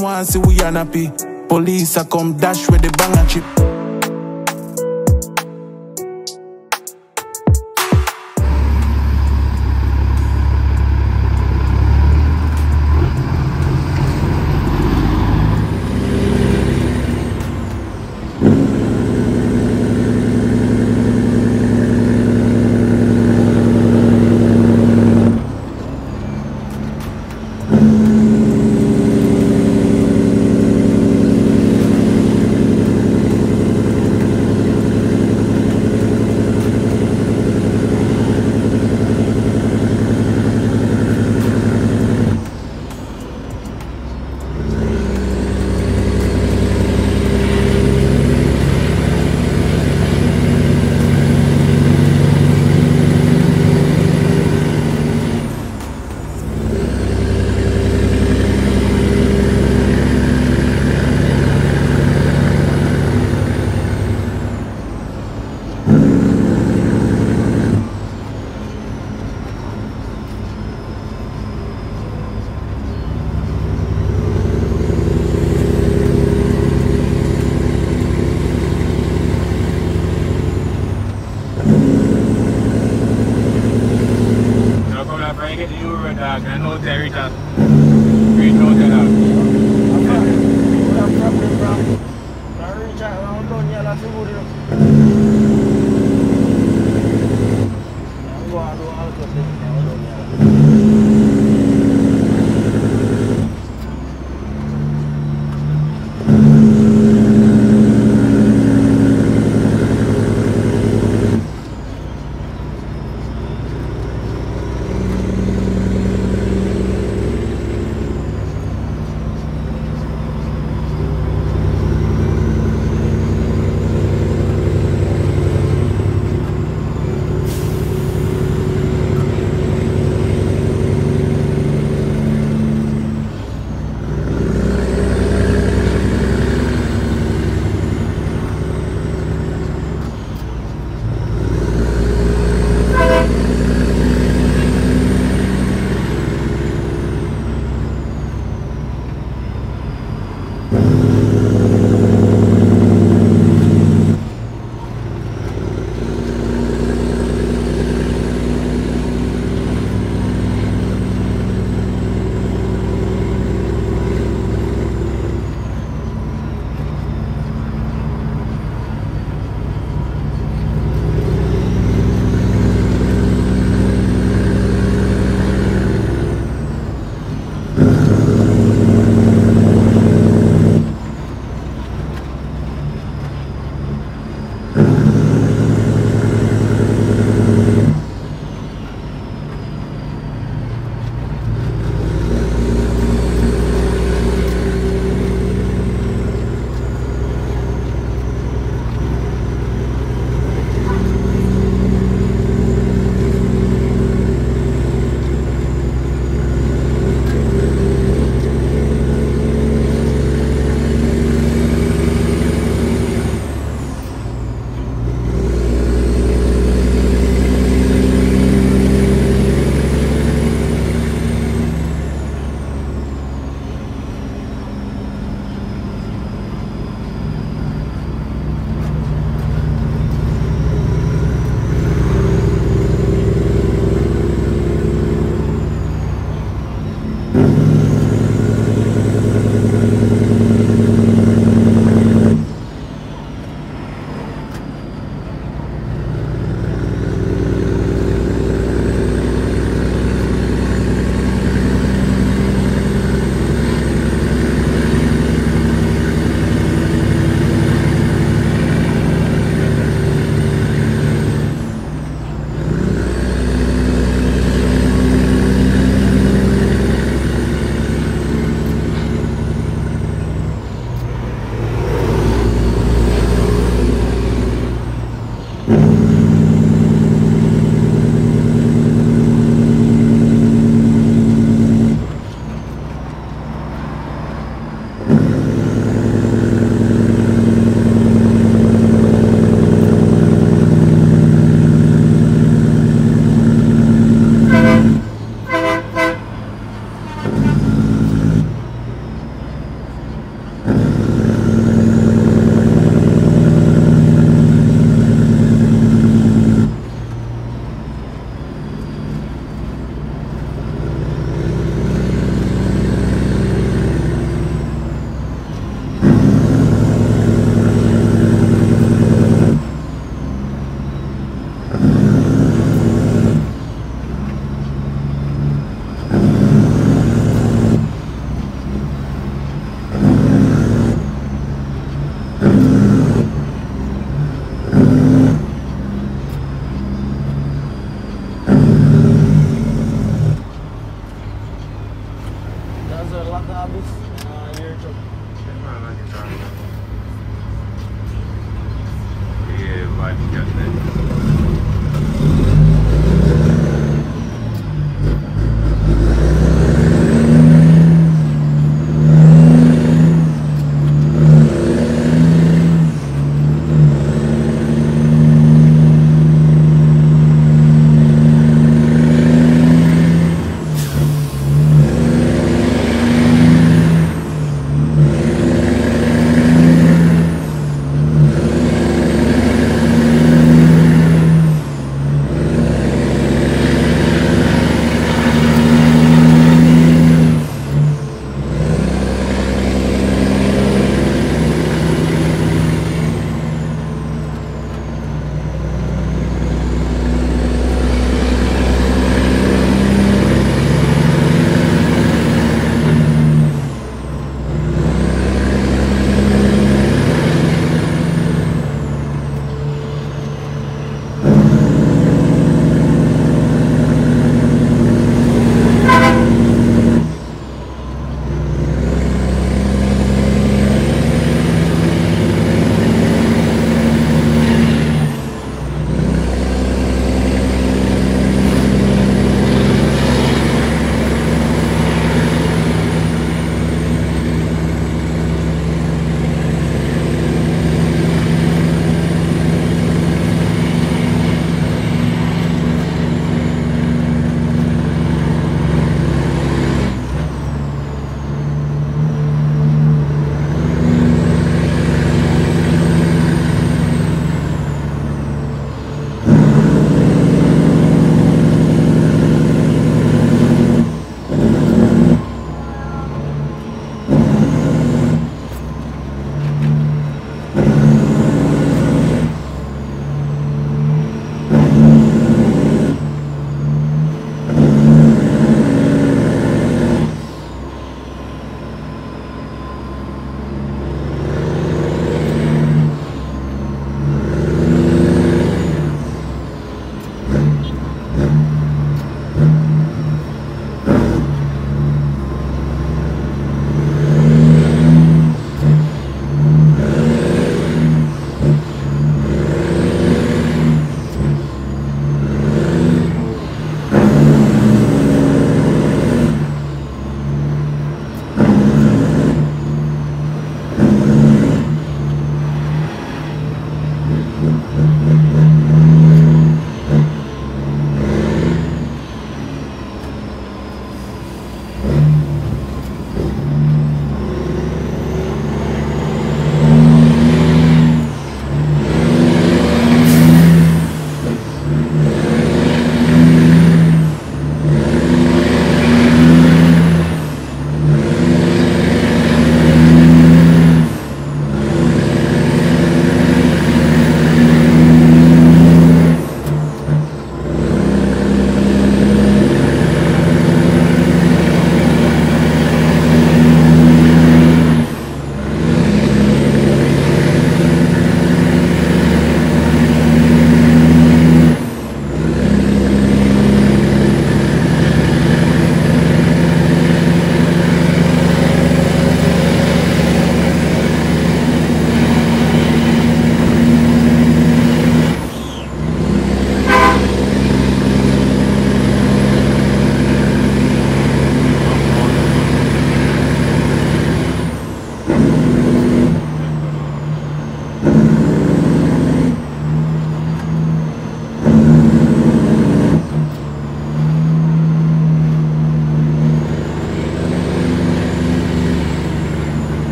Want see we unhappy. Police a come dash with the bang and chip.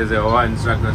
There's a one sucker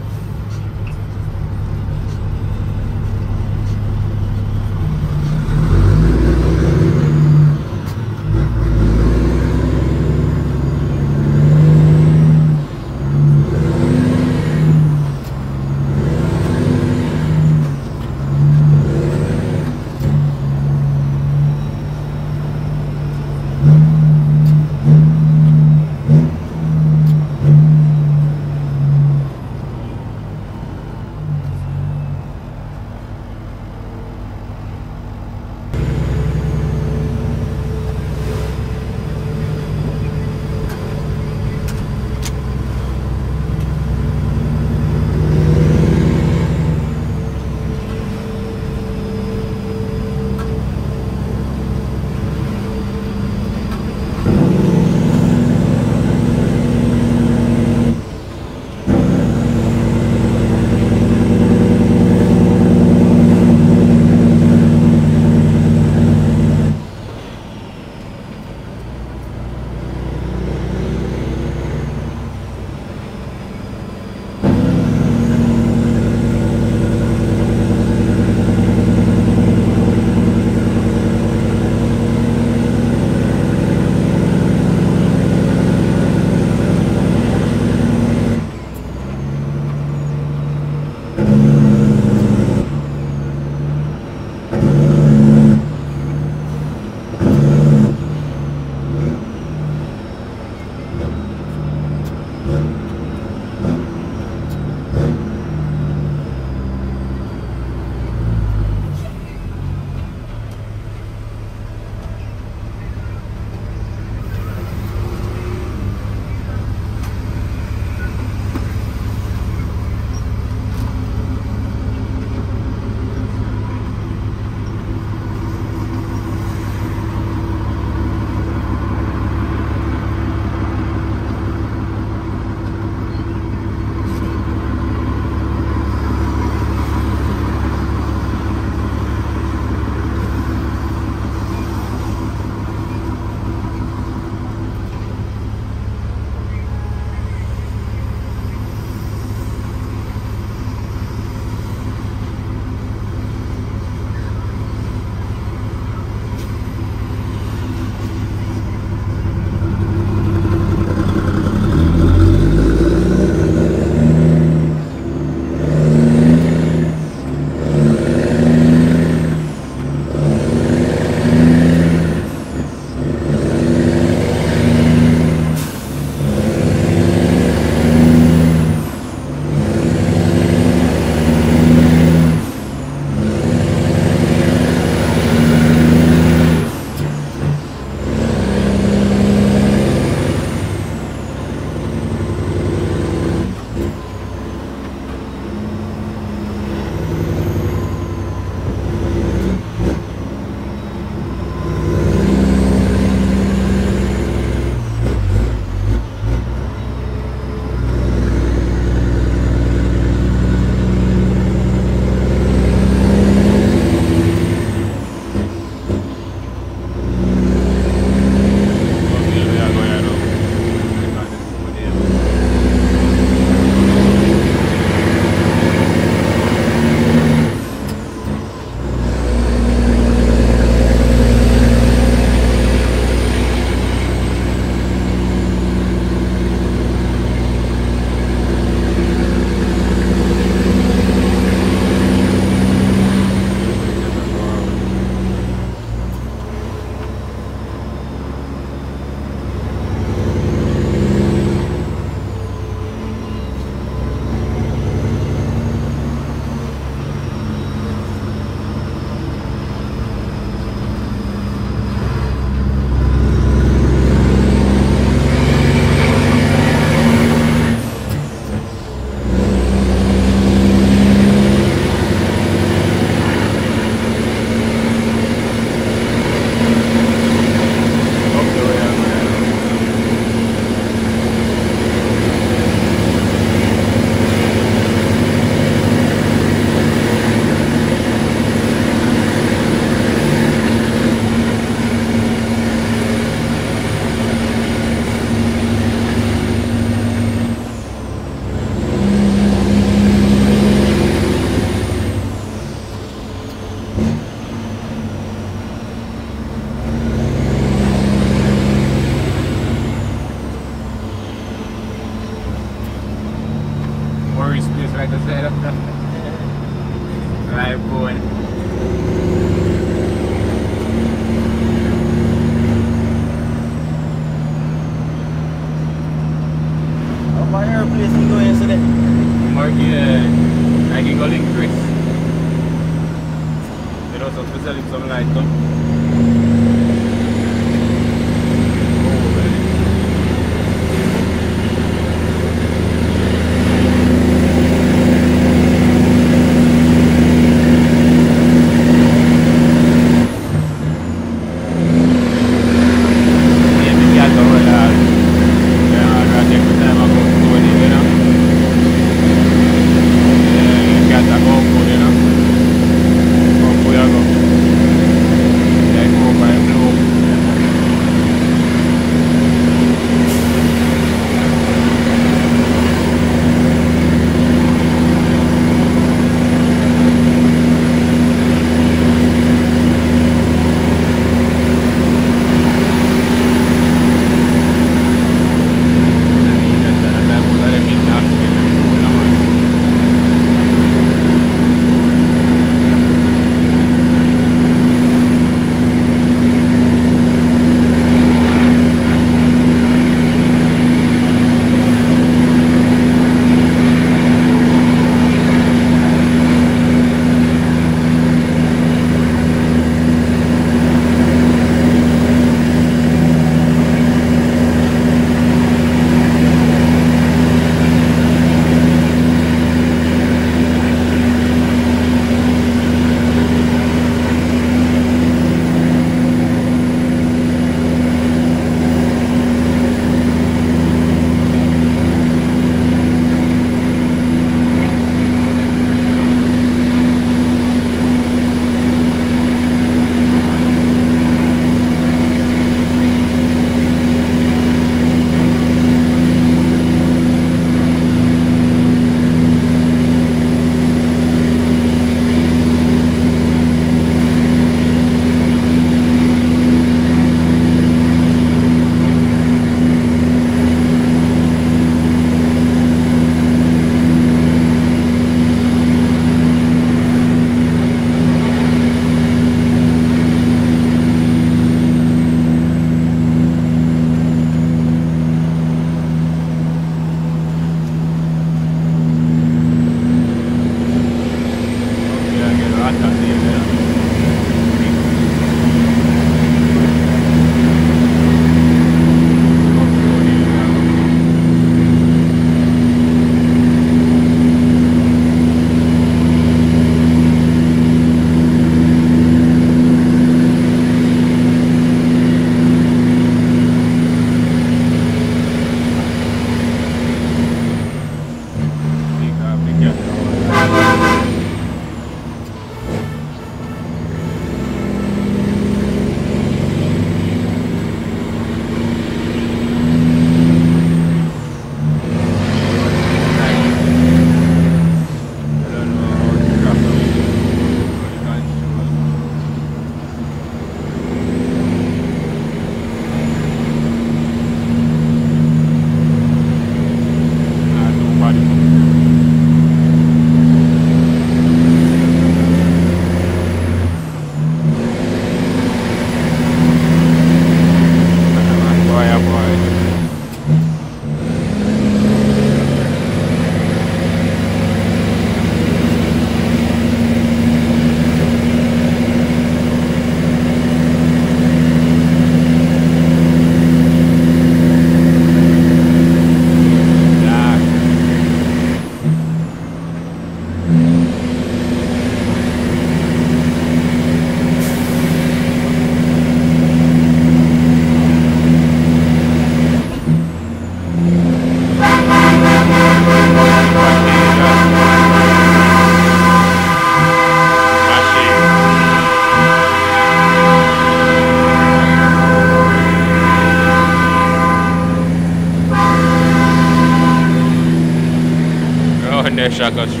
Oh, and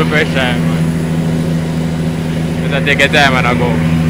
är för man. Jag ska take time and I go.